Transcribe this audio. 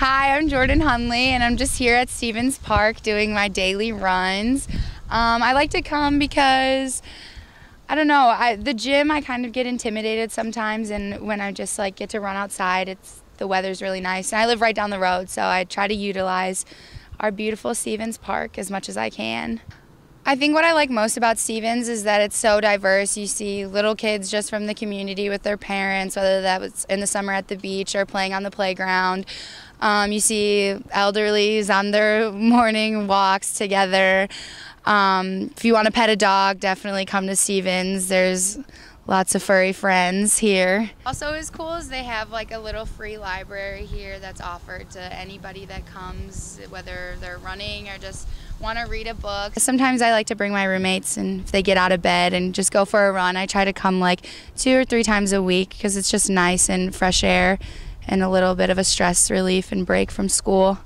Hi, I'm Jordynn Hundley, and I'm just here at Stephens Park doing my daily runs. Um, I like to come because I don't know. I, the gym, I kind of get intimidated sometimes, and when I just like get to run outside, it's the weather's really nice. And I live right down the road, so I try to utilize our beautiful Stephens Park as much as I can. I think what I like most about Stephens is that it's so diverse. You see little kids just from the community with their parents, whether that was in the summer at the beach or playing on the playground. Um, you see elderlies on their morning walks together. Um, if you want to pet a dog, definitely come to Stephens. There's lots of furry friends here. Also, as cool as they have like a little free library here that's offered to anybody that comes, whether they're running or just want to read a book. Sometimes I like to bring my roommates, and if they get out of bed and just go for a run, I try to come like two or three times a week because it's just nice and fresh air and a little bit of a stress relief and break from school.